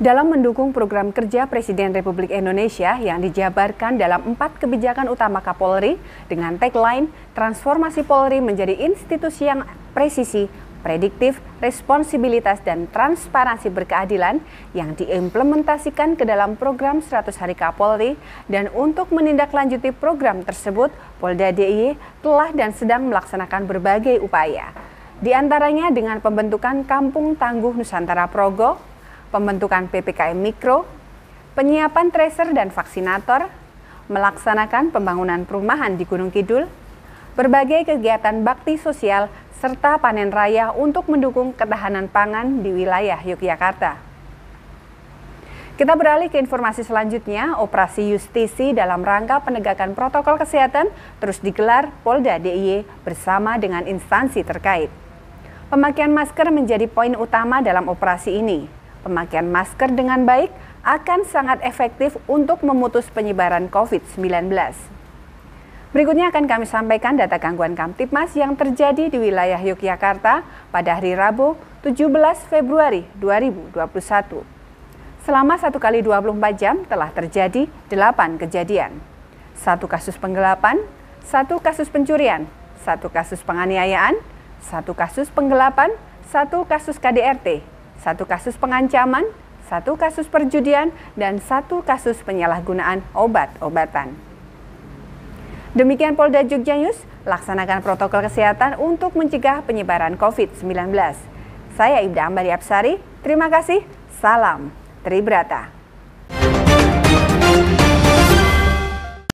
dalam mendukung program kerja Presiden Republik Indonesia yang dijabarkan dalam empat kebijakan utama Kapolri dengan tagline Transformasi Polri menjadi institusi yang presisi, prediktif, responsibilitas, dan transparansi berkeadilan yang diimplementasikan ke dalam program 100 Hari Kapolri dan untuk menindaklanjuti program tersebut, Polda DIY telah dan sedang melaksanakan berbagai upaya. Di antaranya dengan pembentukan Kampung Tangguh Nusantara Progo, pembentukan PPKM Mikro, penyiapan tracer dan vaksinator, melaksanakan pembangunan perumahan di Gunung Kidul, berbagai kegiatan bakti sosial, serta panen raya untuk mendukung ketahanan pangan di wilayah Yogyakarta. Kita beralih ke informasi selanjutnya, operasi justisi dalam rangka penegakan protokol kesehatan terus digelar Polda DIY bersama dengan instansi terkait. Pemakaian masker menjadi poin utama dalam operasi ini. Pemakaian masker dengan baik akan sangat efektif untuk memutus penyebaran COVID-19. Berikutnya akan kami sampaikan data gangguan Kamtipmas yang terjadi di wilayah Yogyakarta pada hari Rabu 17 Februari 2021. Selama satu kali 24 jam telah terjadi 8 kejadian. Satu kasus penggelapan, satu kasus pencurian, satu kasus penganiayaan, satu kasus penggelapan, satu kasus KDRT, satu kasus pengancaman, satu kasus perjudian, dan satu kasus penyalahgunaan obat-obatan. Demikian Polda Jogja News, laksanakan protokol kesehatan untuk mencegah penyebaran COVID-19. Saya Ibda Ambari Absari, terima kasih, salam Tribrata.